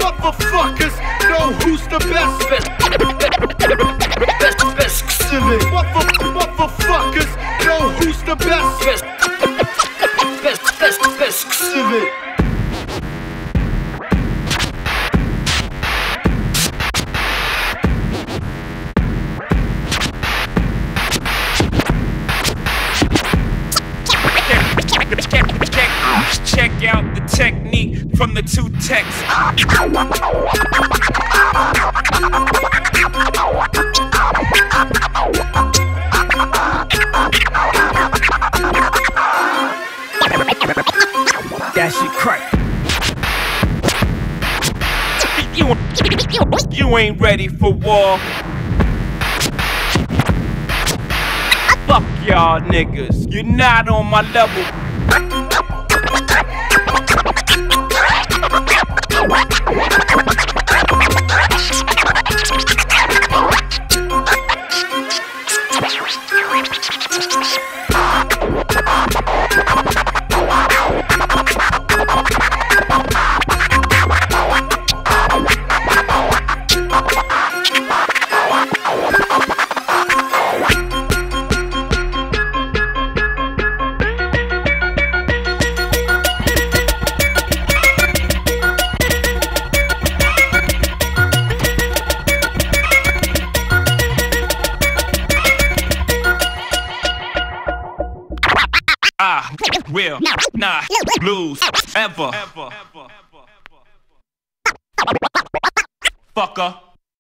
Motherfuckers know who's the best. Best, best, best civic. Motherfuckers know who's the best. Best, best, best, best. Check out the technique from the two texts. That shit crack. You, you ain't ready for war. Fuck y'all niggas. You're not on my level. I will not lose ever. Fucker.